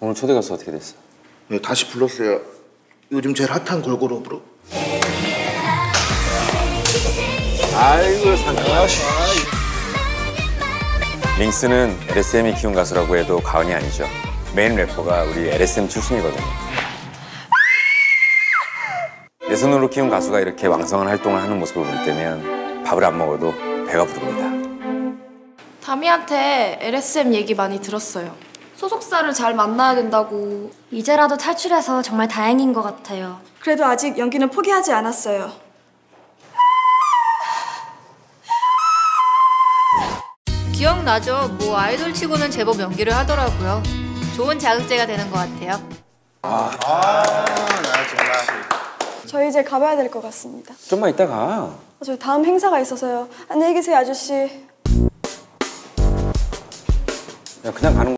오늘 초대 가수 어떻게 됐어? 네, 다시 불렀어요. 요즘 제일 핫한 걸그룹으로. 아이고 상쾌하 밍스는 LSM이 키운 가수라고 해도 과언이 아니죠. 메인 래퍼가 우리 LSM 출신이거든요. 내 손으로 키운 가수가 이렇게 왕성한 활동을 하는 모습을 볼 때면 밥을 안 먹어도 배가 부릅니다. 다미한테 LSM 얘기 많이 들었어요. 소속사를 잘 만나야 된다고. 이제라도 탈출해서 정말 다행인 것 같아요. 그래도 아직 연기는 포기하지 않았어요. 기억나죠? 뭐 아이돌 치고는 제법 연기를 하더라고요. 좋은 자극제가 되는 것 같아요. 저희 이제 가봐야 될 것 같습니다. 좀만 이따 가. 어, 저희 다음 행사가 있어서요. 안녕히 계세요, 아저씨. 야, 그냥 가는